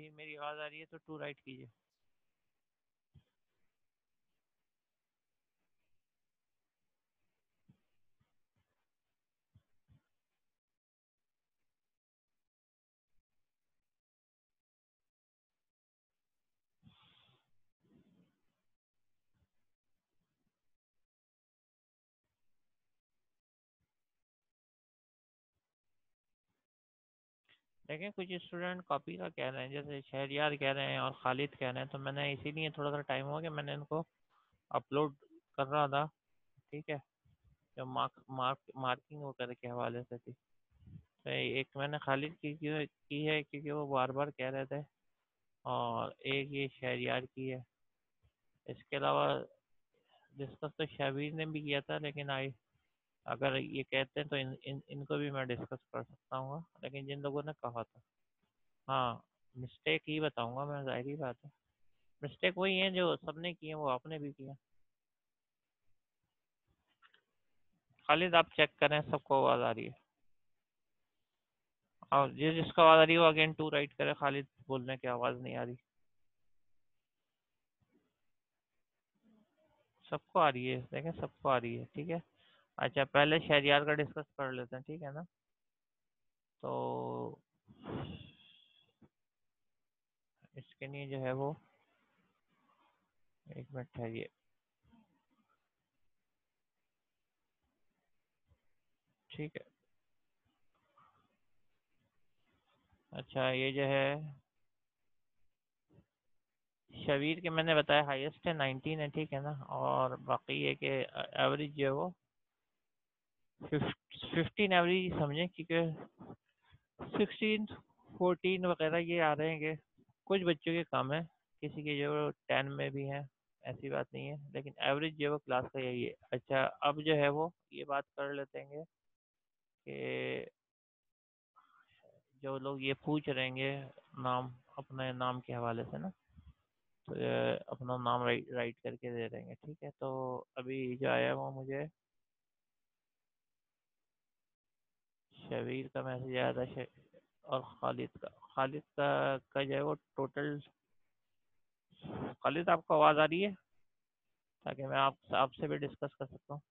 जी मेरी आवाज़ आ रही है तो टू राइट कीजिए। देखें कुछ स्टूडेंट कॉपी का कह रहे हैं, जैसे शहरियार कह रहे हैं और खालिद कह रहे हैं तो मैंने इसीलिए थोड़ा सा टाइम हुआ कि मैंने इनको अपलोड कर रहा था, ठीक है, जो मार्क मार्क मार्किंग वगैरह के हवाले से थी। तो एक मैंने खालिद की की है, क्योंकि वो बार बार कह रहे थे और एक ये शहरियार की है। इसके अलावा डिस्कस तो शबीर ने भी किया था, लेकिन आई अगर ये कहते हैं तो इन, इन इनको भी मैं डिस्कस कर सकता हूँ लेकिन जिन लोगों ने कहा था। हाँ मिस्टेक ही बताऊँगा मैं ज़ाहिर बात है। मिस्टेक वही है जो सबने किए वो आपने भी किया खालिद आप चेक करें सबको आवाज़ आ रही है। और जिस जिसको आवाज़ आ रही है वो अगेन टू राइट करे खालिद बोलने की आवाज़ नहीं आ रही। सबको आ रही है देखें सबको आ रही है ठीक है? अच्छा पहले शहरियार का डिस्कस कर लेते हैं, ठीक है ना? तो इसके लिए जो है वो एक मिनट ठहरिए ठीक है। अच्छा ये जो है शबीर के मैंने बताया हाईएस्ट है नाइनटीन है, ठीक है ना? और बाकी ये कि एवरेज जो है वो फिफ्टीन एवरेज समझें, क्योंकि सिक्सटीन फोर्टीन वगैरह ये आ रहे हैं कि कुछ बच्चों के कम है, किसी के जो टेन में भी हैं, ऐसी बात नहीं है, लेकिन एवरेज जो है क्लास का यही है। अच्छा अब जो है वो ये बात कर लेते हैं कि जो लोग ये पूछ रहेंगे नाम, अपने नाम के हवाले से ना तो अपना नाम राइट राइट करके दे देंगे ठीक है? तो अभी जो आया वो मुझे शबीर का मैसेज आया था और खालिद का। खालिद का का जो है वो टोटल खालिद आपको आवाज़ आ रही है? ताकि मैं आप, आपसे भी डिस्कस कर सकता हूँ।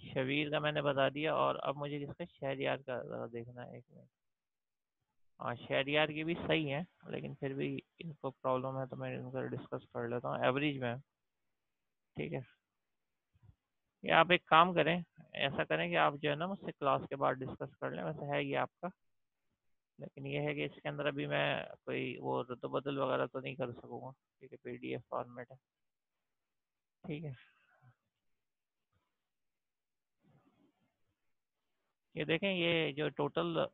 शबीर का मैंने बता दिया और अब मुझे किसका शहरियार का देखना है एक मिनट हाँ शहरियार की भी सही है, लेकिन फिर भी इनको प्रॉब्लम है तो मैं इनको डिस्कस कर लेता हूँ। एवरेज में। ठीक है? या आप एक काम करें, ऐसा करें कि आप जो है ना मुझसे क्लास के बाद डिस्कस कर लें, वैसे है ये आपका। लेकिन ये है कि इसके अंदर अभी मैं कोई वो रद्द बदल वगैरह तो नहीं कर सकूँगा, क्योंकि पी डी एफ़ फॉर्मेट है। ठीक है। ये देखें, ये जो टोटल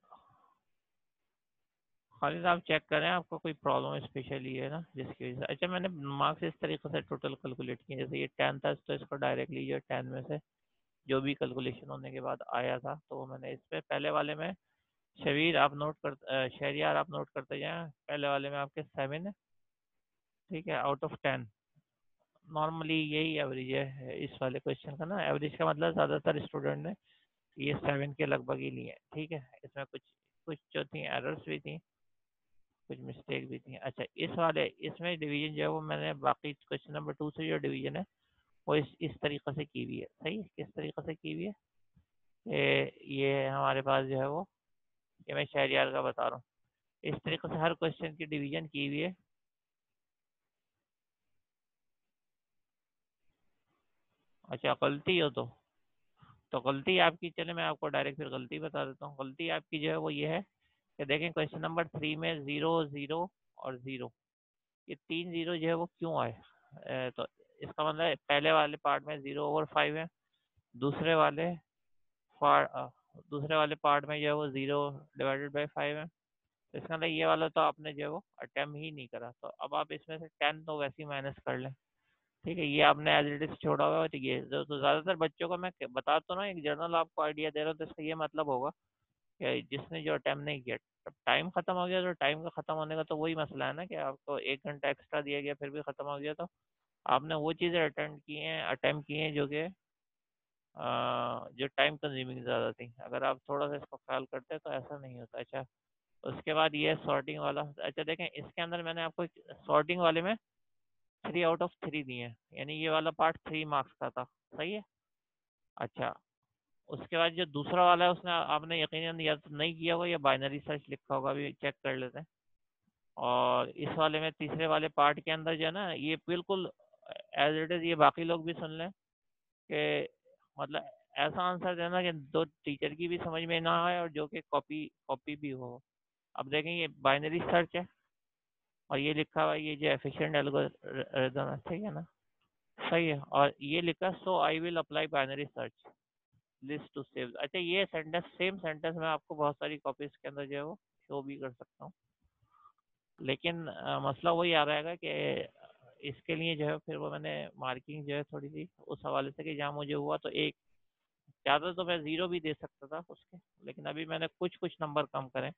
खालिद आप चेक करें आपको कोई प्रॉब्लम स्पेशली है ना, जिसकी वजह से। अच्छा मैंने मार्क्स इस तरीके से टोटल कैलकुलेट किए, जैसे ये टेन था तो इसको डायरेक्टली जो टेन में से जो भी कैलकुलेशन होने के बाद आया था तो मैंने इस पर पहले वाले में शबीर आप नोट कर शहरियार आप नोट करते जाएँ, पहले वाले में आपके सेवन है, ठीक है आउट ऑफ़ टेन नॉर्मली यही एवरेज है, इस वाले क्वेश्चन का ना एवरेज का मतलब ज़्यादातर स्टूडेंट ने ये सेवन के लगभग ही लिए, ठीक है। इसमें कुछ कुछ जो थी एरर्स भी थी कुछ मिस्टेक भी थी। अच्छा इस वाले, इसमें डिवीज़न जो है वो मैंने बाकी क्वेश्चन नंबर टू से जो डिवीज़न है, वो इस इस तरीके से की हुई है। सही? किस तरीके से की हुई है? ये ये हमारे पास जो है वो, ये मैं शहर यार का बता रहा हूँ। इस तरीके से हर क्वेश्चन की डिवीज़न की हुई है। अच्छा गलती हो तो। तो गलती आपकी, चले मैं आपको डायरेक्ट फिर गलती बता देता हूँ। गलती आपकी जो है वो ये है कि देखें क्वेश्चन नंबर थ्री में ज़ीरो ज़ीरो और ज़ीरो ये तीन ज़ीरो जो है वो क्यों आए? तो इसका मतलब पहले वाले पार्ट में ज़ीरो ओवर फाइव है, दूसरे वाले दूसरे वाले पार्ट में जो है वो ज़ीरो डिवाइडेड बाई फाइव है। तो इसका मतलब ये वाला तो आपने जो है वो अटैम्प ही नहीं करा। तो अब आप इसमें से टेन तो वैसे ही माइनस कर लें। ठीक है, ये आपने एज इट इज़ छोड़ा हुआ है। तो ये तो ज़्यादातर बच्चों को मैं बता तो ना एक जर्नल आपको आइडिया दे रहा हूँ तो इसका ये मतलब होगा जिसने जो अटैम्प नहीं किया। टाइम खत्म हो गया तो टाइम का खत्म होने का तो वही मसला है ना कि आपको एक घंटा एक्स्ट्रा दिया गया, फिर भी खत्म हो गया तो आपने वो चीज़ें अटेंड की हैं अटैम्प किए हैं, जो कि जो टाइम कंज्यूमिंग ज़्यादा थी। अगर आप थोड़ा सा इसका ख्याल करते तो ऐसा नहीं होता। अच्छा उसके बाद ये सॉर्टिंग वाला अच्छा देखें, इसके अंदर मैंने आपको सॉर्टिंग वाले में थ्री आउट ऑफ़ थ्री दिए हैं। यानी ये वाला पार्ट थ्री मार्क्स का था। सही है? अच्छा उसके बाद जो दूसरा वाला है, उसने आपने यकीन या तो नहीं किया होगा, या बाइनरी सर्च लिखा होगा, अभी चेक कर लेते हैं। और इस वाले में तीसरे वाले पार्ट के अंदर जो है ना, ये बिल्कुल एज इट इज़ ये बाकी लोग भी सुन लें कि मतलब ऐसा आंसर देना कि दो टीचर की भी समझ में ना आए और जो कि कॉपी कॉपी भी हो। अब देखें, ये बाइनरी सर्च है और ये लिखा हुआ ये जो एफिशिएंट एल्गोरिथम है, ठीक है ना? सही है। और ये लिखा so I will apply binary search. List to save अच्छा ये सेंटेंस सेम सेंटेंस मैं आपको बहुत सारी कॉपीज के अंदर जो है वो शो भी कर सकता हूँ। लेकिन आ, मसला वही आ रहेगा कि इसके लिए जो है फिर वो मैंने मार्किंग जो है थोड़ी सी उस हवाले से कि जहाँ मुझे हुआ तो एक ज़्यादा तो मैं ज़ीरो भी दे सकता था उसके लेकिन अभी मैंने कुछ कुछ नंबर कम करें।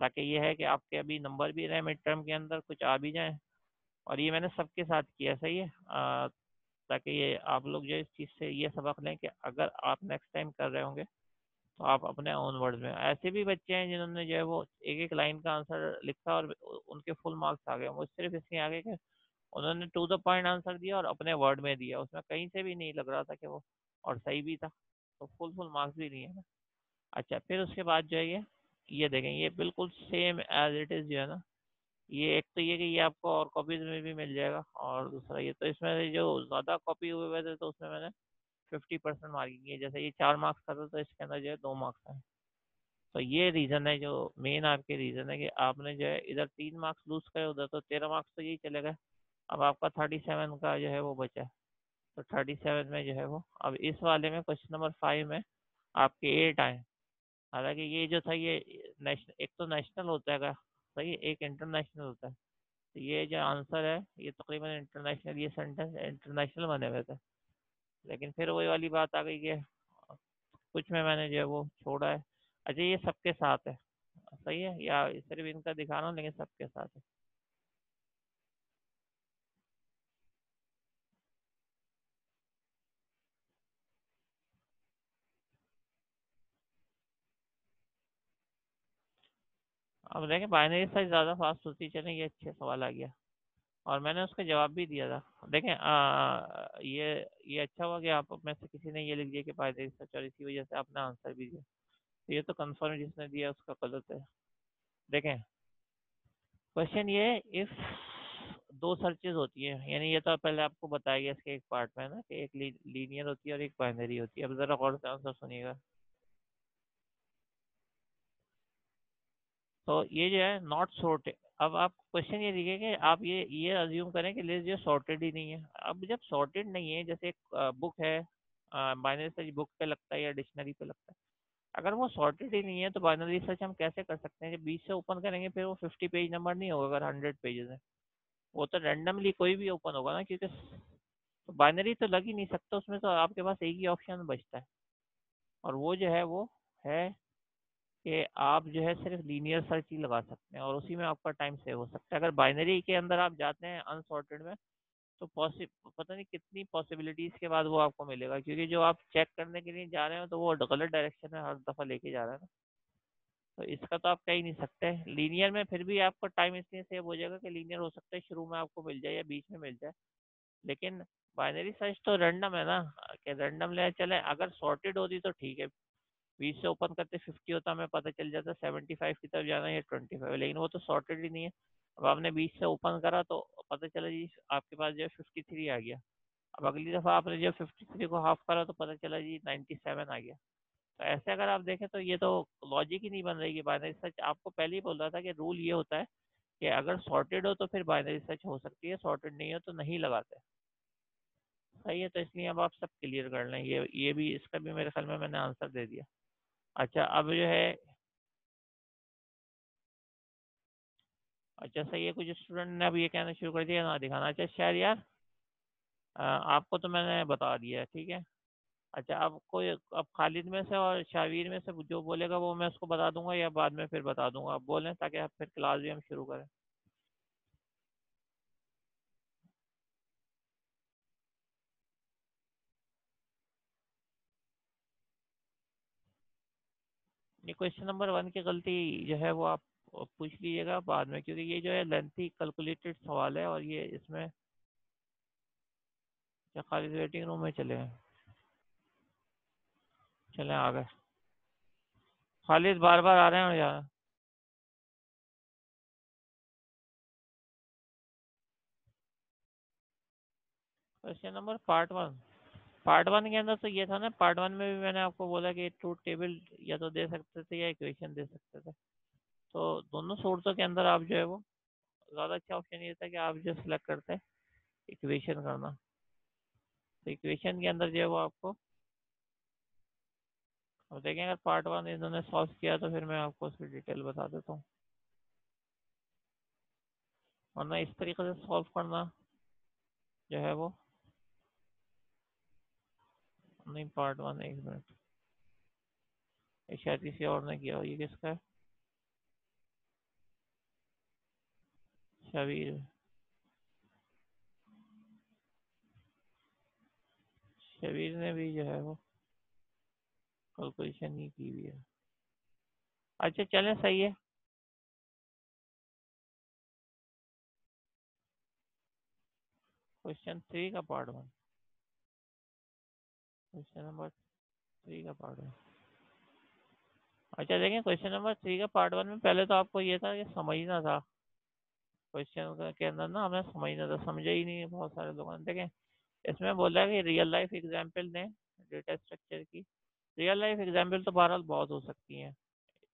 ताकि ये है कि आपके अभी नंबर भी रहे मिड टर्म के अंदर कुछ आ भी जाए। और ये मैंने सबके साथ किया सही है? आ, ताकि ये आप लोग जो इस चीज़ से ये सबक लें कि अगर आप नेक्स्ट टाइम कर रहे होंगे तो आप अपने ओन वर्ड्स में। ऐसे भी बच्चे हैं जिन्होंने जो है वो एक एक लाइन का आंसर लिखा और उनके फुल मार्क्स आ गए वो सिर्फ़ इसलिए आ गए कि उन्होंने टू द पॉइंट आंसर दिया और अपने वर्ड में दिया। उसमें कहीं से भी नहीं लग रहा था कि वो और सही भी था तो फुल फुल मार्क्स भी है। ना अच्छा फिर उसके बाद जो है ये देखें, ये बिल्कुल सेम एज इट इज़ जो है ना ये एक तो ये कि ये आपको और कॉपीज में भी मिल जाएगा और दूसरा ये तो इसमें जो ज़्यादा कॉपी हुए हुए थे तो उसमें मैंने फिफ्टी परसेंट मार्किंग की जैसे ये चार मार्क्स था तो इसके अंदर जो है दो मार्क्स हैं। तो ये रीज़न है जो मेन आपके रीज़न है कि आपने जो है इधर तीन मार्क्स लूज करे, उधर तो तेरह मार्क्स तो यही चले गए। अब आपका थर्टी सेवन का जो है वो बचा है। तो थर्टी सेवन में जो है वो, अब इस वाले में क्वेश्चन नंबर फाइव में आपके एट आए। हालाँकि ये जो था ये नेशनल एक तो नेशनल होता है सही है एक इंटरनेशनल होता है। तो ये जो आंसर है, ये तकरीबन इंटरनेशनल ये सेंटेंस इंटरनेशनल बने हुए थे। लेकिन फिर वही वाली बात आ गई कि कुछ में मैंने जो है वो छोड़ा है। अच्छा ये सबके साथ है। सही है? या सिर्फ़ इनका दिखा रहा हूँ लेकिन सबके साथ है। अब देखें बाइनरी साइज़ ज़्यादा फास्ट होती चले ये अच्छे सवाल आ गया। और मैंने उसका जवाब भी दिया था। देखें आ, ये ये अच्छा हुआ कि आप में से किसी ने ये लिख दिया कि बाइनरी सर्च और इसी वजह से आपने आंसर भी दिया। तो ये तो कंफर्म जिसने दिया उसका गलत है। देखें क्वेश्चन ये इफ़ दो सर्चेज होती है यानी ये तो पहले आपको बताया गया इसके एक पार्ट में ना कि एक लीनियर होती है और एक बाइनरी होती है। अब ज़रा गौर से आंसर सुनिएगा। तो ये जो है नॉट सॉर्टेड अब आप क्वेश्चन ये लिखे कि आप ये ये अज्यूम करें कि लिस्ट जो सॉर्टेड ही नहीं है. अब जब सॉर्टेड नहीं है, जैसे एक बुक है बाइनरी सर्च बुक पे लगता है या डिक्शनरी पे लगता है. अगर वो सॉर्टेड ही नहीं है तो बाइनरी सर्च हम कैसे कर सकते हैं? कि बीस से ओपन करेंगे, फिर वो फिफ्टी पेज नंबर नहीं होगा अगर हंड्रेड पेजेस है वो तो रेंडमली कोई भी ओपन होगा ना, क्योंकि तो बाइनरी तो लग ही नहीं सकता, उसमें तो आपके पास एक ही ऑप्शन बचता है. और वो जो है, वो है कि आप जो है सिर्फ़ लीनियर सर्च ही लगा सकते हैं और उसी में आपका टाइम सेव हो सकता है। अगर बाइनरी के अंदर आप जाते हैं अनसॉर्टेड में तो पता नहीं कितनी पॉसिबिलिटीज़ के बाद वो आपको मिलेगा, क्योंकि जो आप चेक करने के लिए जा रहे हो तो वो गलत डायरेक्शन में हर दफ़ा लेके जा रहा है ना। तो इसका तो आप कह ही नहीं सकते। लीनियर में फिर भी आपका टाइम इसलिए सेव हो जाएगा कि लीनियर हो सकता है, शुरू में आपको मिल जाए या बीच में मिल जाए। लेकिन बाइनरी सर्च तो रैंडम है ना, कि रैंडम ले चले, अगर सॉर्टेड होती तो ठीक है। बीस से ओपन करते फिफ्टी होता हमें पता चल जाता सेवेंटी फाइव की तरफ़ जाना है ट्वेंटी फाइव लेकिन वो तो सॉर्टेड ही नहीं है। अब आपने बीस से ओपन करा तो पता चला जी आपके पास जो है फिफ्टी थ्री आ गया। अब अगली दफ़ा आपने जब फिफ्टी थ्री को हाफ़ करा तो पता चला जी नाइन्टी सेवन आ गया। तो ऐसे अगर आप देखें तो ये तो लॉजिक ही नहीं बन रही है बाइनरी सर्च आपको पहले ही बोल रहा था कि रूल ये होता है कि अगर सॉर्टेड हो तो फिर बाइनरी सर्च हो सकती है सॉर्टेड नहीं हो तो नहीं लगाते। सही है तो इसलिए अब आप सब क्लियर कर लें। ये ये भी, इसका भी मेरे ख्याल में मैंने आंसर दे दिया। अच्छा अब जो है अच्छा सही है, कुछ स्टूडेंट ने अब ये कहना शुरू कर दिया, ना दिखाना। अच्छा शायद यार आपको तो मैंने बता दिया ठीक है? अच्छा अब कोई, अब खालिद में से और शावीर में से जो बोलेगा वो मैं उसको बता दूँगा या बाद में फिर बता दूँगा? आप बोलें ताकि आप फिर क्लास भी हम शुरू करें। ये क्वेश्चन नंबर वन की गलती जो है वो आप पूछ लीजिएगा बाद में, क्योंकि ये जो है लेंथी कैलकुलेटेड सवाल है और ये इसमें क्या खाली वेटिंग रूम में चले चले आ गए खालिद बार बार आ रहे हैं यार question number part one part one के अंदर तो ये था ना पार्ट वन में भी मैंने आपको बोला कि ट्रूथ टेबल या तो दे सकते थे या इक्वेशन दे सकते थे। तो दोनों सोर्सों के अंदर आप जो है वो, ज़्यादा अच्छा ऑप्शन ये था कि आप जो सिलेक्ट करते हैं इक्वेशन करना। तो इक्वेशन के अंदर जो है वो आपको, अब देखें अगर पार्ट वन इन्होंने सॉल्व किया तो फिर मैं आपको उसकी डिटेल बता देता हूँ। वरना इस तरीके से सॉल्व करना जो है वो नहीं पार्ट वन एक मिनट शायद किसी और ने किया हो ये किसका है? शबीर। शबीर ने भी जो है वो कैलकुलेशन नहीं की हुई है। अच्छा चलें, सही है। क्वेश्चन थ्री का part one question number three का पार्ट वन अच्छा देखें क्वेश्चन नंबर थ्री का पार्ट वन में पहले तो आपको ये था कि समझना था। क्वेश्चन के अंदर ना हमें समझना था, समझा ही नहीं है बहुत सारे लोगों ने। देखें, इसमें बोला है कि रियल लाइफ एग्ज़ाम्पल दें डेटा स्ट्रक्चर की। रियल लाइफ एग्ज़ाम्पल तो बहरहाल बहुत हो सकती हैं,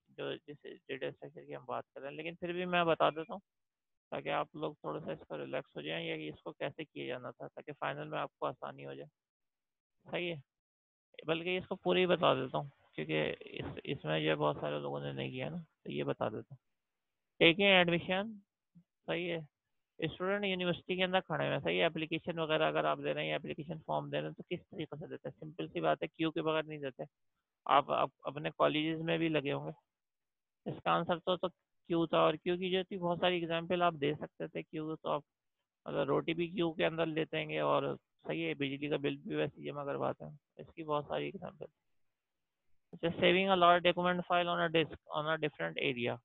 जो जिस डेटा स्ट्रक्चर की हम बात कर रहे हैं। लेकिन फिर भी मैं बता देता हूँ, ताकि आप लोग थोड़ा सा इसको रिलैक्स हो जाएँ या इसको कैसे किया जाना था, ताकि फाइनल में आपको आसानी हो जाए। सही है बल्कि इसको पूरी बता देता हूँ क्योंकि इस इसमें जो बहुत सारे लोगों ने नहीं किया ना तो ये बता देता हूँ। टेकिंग एडमिशन सही है। स्टूडेंट यूनिवर्सिटी के अंदर खड़े हैं सही है। एप्लीकेशन वगैरह अगर आप दे रहे हैं एप्लीकेशन फॉर्म दे रहे हैं तो किस तरीके से देते हैं? सिंपल सी बात है क्यू के बगैर नहीं देते। आप, आप अपने कॉलेज में भी लगे होंगे। इसका आंसर तो, तो क्यू था और क्यू की जो थी बहुत सारी एग्ज़ाम्पल आप दे सकते थे। क्यू तो आप मतलब रोटी भी क्यू के अंदर लेते हैं और सही है बिजली का बिल भी वैसे जमा करवाते हैं, इसकी बहुत सारी example saving a document file on a disk on a different area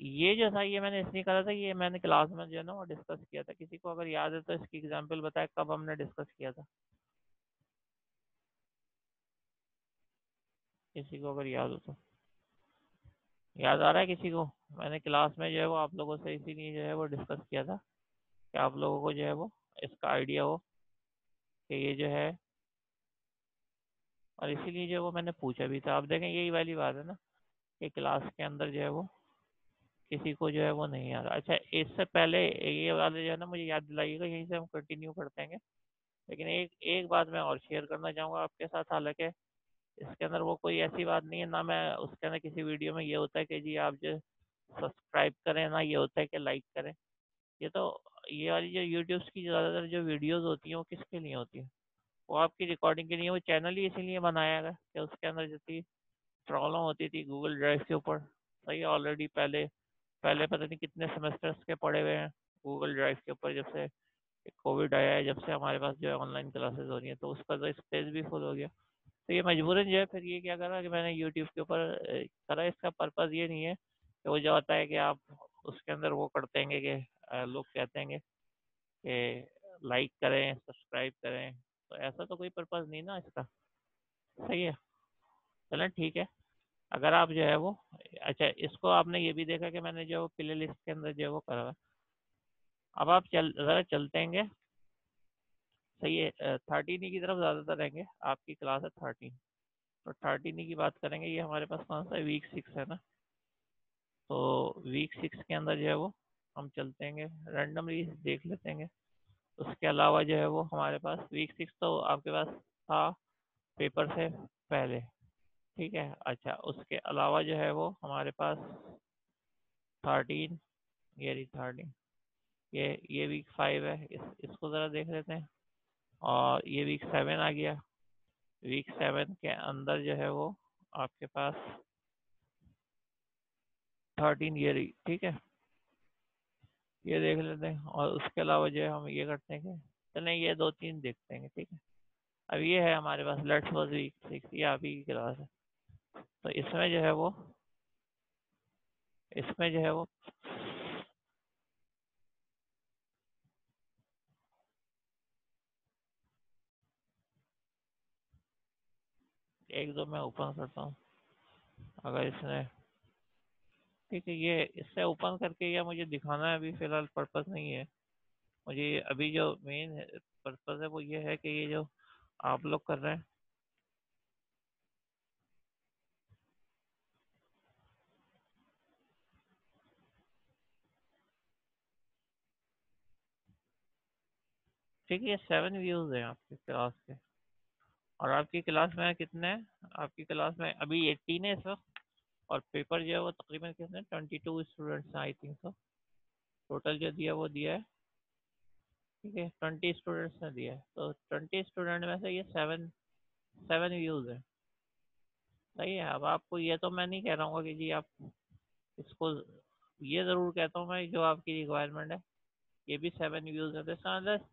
ये जो था ये मैंने इसलिए करा था ये मैंने क्लास में जो है ना डिस्कस किया था। किसी को अगर याद है तो इसकी एग्जांपल बताए, कब हमने डिस्कस किया था। किसी को अगर याद हो तो। याद आ रहा है किसी को? मैंने क्लास में जो है वो आप लोगों से इसीलिए जो है वो डिस्कस किया था। कि आप लोगों को जो है वो इसका आइडिया हो कि ये जो है और इसीलिए जो वो मैंने पूछा भी था। आप देखें, यही वाली बात है ना कि क्लास के अंदर जो है वो किसी को जो है वो नहीं आ रहा। अच्छा इससे पहले ये वाले जो है ना, मुझे याद दिलाइएगा, यहीं से हम कंटिन्यू करते हैं। लेकिन एक एक बात मैं और शेयर करना चाहूँगा आपके साथ। हालाँकि इसके अंदर वो कोई ऐसी बात नहीं है, ना मैं उसके अंदर किसी वीडियो में ये होता है कि जी आप जो सब्सक्राइब करें, ना ये होता है कि लाइक करें। ये तो ये वाली जो यूट्यूब्स की ज़्यादातर जो वीडियोज़ होती हैं, वो किसके लिए होती हैं? वो आपकी रिकॉर्डिंग के लिए, वो चैनल ही इसीलिए बनाया गया कि उसके अंदर जितनी प्रॉब्लम होती थी गूगल ड्राइव के ऊपर, सही ऑलरेडी पहले पहले पता नहीं कितने सेमेस्टर्स के पढ़े हुए हैं गूगल ड्राइव के ऊपर, जब से कोविड आया है, जब से हमारे पास जो है ऑनलाइन क्लासेस हो रही हैं तो उसका तो स्पेस भी फुल हो गया। तो ये मजबूरन जो है, फिर ये क्या करा कि मैंने यूट्यूब के ऊपर, करा इसका पर्पज़ ये नहीं है कि वो जो होता है कि आप उसके अंदर वो करते हैं कि लोग कहते हैं कि लाइक करें सब्सक्राइब करें। तो ऐसा तो कोई पर्पज़ नहीं ना इसका। सही है। चलें, ठीक है। अगर आप जो है वो अच्छा इसको आपने ये भी देखा कि मैंने जो प्ले लिस्ट के अंदर जो है वो करा अब आप चल, ज़रा चलते हैं। सही है थर्टीन की तरफ़ ज़्यादातर रहेंगे। आपकी क्लास है थर्टीन तो थर्टीन की बात करेंगे, ये हमारे पास कौन सा वीक सिक्स है ना। तो वीक सिक्स के अंदर जो है वो हम चलते हैं रैंडमली देख लेते हैं उसके अलावा जो है वो हमारे पास वीक सिक्स तो आपके पास था पेपर से पहले। ठीक है? अच्छा उसके अलावा जो है वो हमारे पास थर्टीन ये थर्टीन ये ये वीक फाइव है, इस, इसको ज़रा देख लेते हैं। और ये वीक सेवन आ गया। वीक सेवन के अंदर जो है वो आपके पास थर्टीन रही, ठीक है? ये देख लेते हैं। और उसके अलावा जो है हम ये करते हैं कि चलें ये दो तीन देखते हैं, ठीक है? अब ये है हमारे पास लेट्स वॉज़ वीक सिक्स ये अभी की क्लास है। तो इसमें जो है वो, इसमें जो है वो, एक दो मैं ओपन करता हूँ। अगर इसने ठीक है ये इससे ओपन करके या मुझे दिखाना है अभी फ़िलहाल पर्पज़ नहीं है। मुझे अभी जो मेन पर्पज़ है वो ये है कि ये जो आप लोग कर रहे हैं। ठीक है सेवन व्यूज़ हैं आपकी क्लास के। और आपकी क्लास में कितने हैं? आपकी क्लास में अभी एट्टीन है इस वक्त? और पेपर जो है वो तकरीबन कितने ट्वेंटी टू स्टूडेंट्स हैं आई थिंक सो टोटल जो दिया वो दिया है, ठीक है ट्वेंटी स्टूडेंट्स ने दिया है। तो ट्वेंटी स्टूडेंट में से ये सेवन सेवन व्यूज़ है। सही है, अब आपको ये तो मैं नहीं कह रहा हूँ कि जी आप इसको ये ज़रूर कहता हूँ मैं, जो आपकी रिक्वायरमेंट है, ये भी सेवन व्यूज़ है। तो इसका मतलब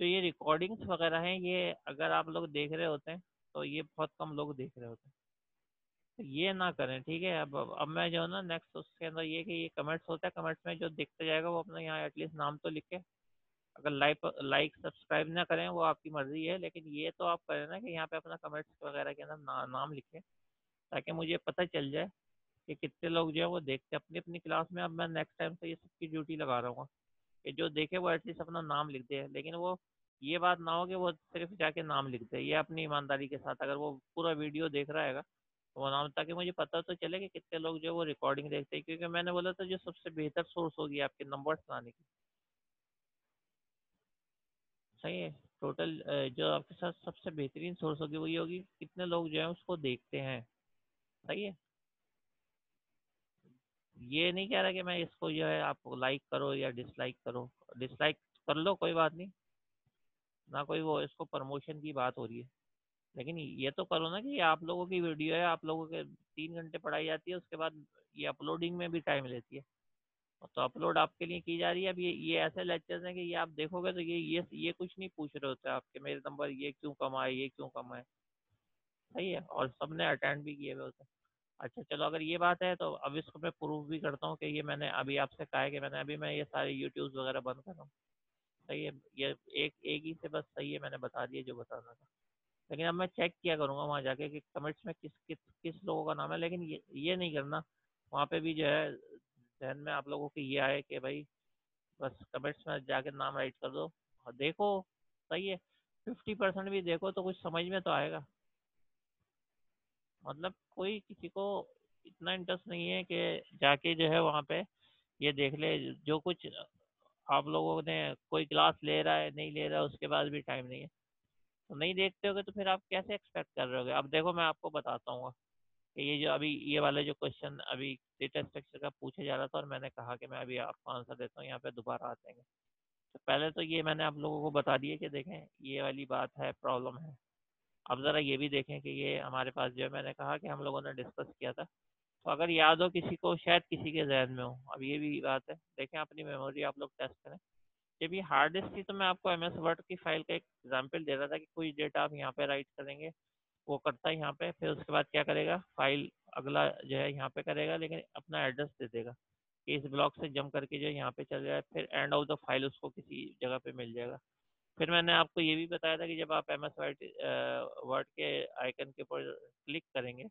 तो ये रिकॉर्डिंग्स वगैरह हैं, ये अगर आप लोग देख रहे होते हैं तो ये बहुत कम लोग देख रहे होते हैं। ये ना करें ठीक है? अब अब मैं जो है ना नेक्स्ट उसके अंदर ये कि ये कमेंट्स होता है कमेंट्स में जो देखते जाएगा वो अपना यहाँ एटलीस्ट नाम तो लिखे अगर लाइक लाइक सब्सक्राइब ना करें वो आपकी मर्ज़ी है लेकिन ये तो आप करें ना कि यहाँ पे अपना कमेंट्स वगैरह के अंदर ना, नाम लिखें ताकि मुझे पता चल जाए कि कितने लोग जो है वो देखते हैं। अपनी अपनी क्लास में अब मैं नेक्स्ट टाइम से ये सबकी ड्यूटी लगा रहा हूँ कि जो देखे वो एटलीस्ट अपना नाम लिख दे लेकिन वो ये बात ना हो कि वो सिर्फ़ जाके नाम लिख दे ये अपनी ईमानदारी के साथ अगर वो पूरा वीडियो देख रहा है वो नाम ताकि मुझे पता तो चले कि कितने लोग जो वो रिकॉर्डिंग देखते हैं, क्योंकि मैंने बोला था जो सबसे बेहतर सोर्स होगी आपके नंबर्स लाने की। सही है। टोटल जो आपके साथ सबसे बेहतरीन सोर्स होगी वही होगी। कितने लोग जो है उसको देखते हैं। सही है? ये नहीं कह रहा कि मैं इसको जो है आप लाइक करो या डिसलाइक करो। डिसलाइक कर लो, कोई बात नहीं। ना कोई वो, इसको प्रमोशन की बात हो रही है। लेकिन ये तो करो ना कि ये आप लोगों की वीडियो है, आप लोगों के तीन घंटे पढ़ाई जाती है, उसके बाद ये अपलोडिंग में भी टाइम लेती है। तो अपलोड आपके लिए की जा रही है, अब ये ये ऐसे लेक्चर्स हैं कि ये आप देखोगे तो ये ये ये कुछ नहीं पूछ रहे होते आपके, मेरे नंबर ये क्यों कम आए, ये क्यों कम आए। सही है, और सबने अटेंड भी किए हुए होते अच्छा चलो अगर ये बात है तो अब इसको मैं प्रूव भी करता हूँ कि ये मैंने अभी आपसे कहा है कि मैंने अभी मैं ये सारे यूट्यूब वगैरह बंद कर रहा हूँ। सही है, ये एक एक ही से बस सही है, मैंने बता दिया जो बताना था। लेकिन अब मैं चेक किया करूँगा वहाँ जाके कि कमेंट्स में किस किस किस लोगों का नाम है, लेकिन ये ये नहीं करना। वहाँ पे भी जो है जहन में आप लोगों की ये आए कि भाई, बस कमेंट्स में जाके नाम राइट कर दो। और देखो, सही है। फिफ्टी परसेंट भी देखो तो कुछ समझ में तो आएगा। मतलब कोई किसी को इतना इंटरेस्ट नहीं है कि जाके जो है वहाँ पे ये देख ले। जो कुछ आप लोगों ने कोई क्लास ले रहा है, नहीं ले रहा है, उसके बाद भी टाइम नहीं है। नहीं देखते होगे तो फिर आप कैसे एक्सपेक्ट कर रहे होगे? अब देखो मैं आपको बताता हूँ। कि ये जो अभी ये वाला जो क्वेश्चन अभी डेटा स्ट्रक्चर का पूछा जा रहा था और मैंने कहा कि मैं अभी आपको आंसर देता हूँ, यहाँ पे दोबारा आते हैं तो पहले तो ये मैंने आप लोगों को बता दिया कि देखें, ये वाली बात है प्रॉब्लम है। अब ज़रा ये भी देखें कि ये हमारे पास जो है, मैंने कहा कि हम लोगों ने डिस्कस किया था। तो अगर याद हो किसी को, शायद किसी के जहन में हो। अब ये भी बात है। देखें, अपनी मेमोरी आप लोग टेस्ट करें। जब ये डिस्क थी तो मैं आपको एम एस वर्ड की फ़ाइल का एक एग्ज़ाम्पल दे रहा था कि कोई डेटा आप यहाँ पे राइट करेंगे, वो करता है यहाँ पे, फिर उसके बाद क्या करेगा? फ़ाइल अगला जो है यहाँ पे करेगा, लेकिन अपना एड्रेस दे देगा। कि इस ब्लॉक से जम करके जो यहाँ पे चल जाए फिर एंड ऑफ़ द फ़ाइल उसको किसी जगह पे मिल जाएगा। फिर मैंने आपको ये भी बताया था कि जब आप एम एस वर्ड के आइकन के ऊपर क्लिक करेंगे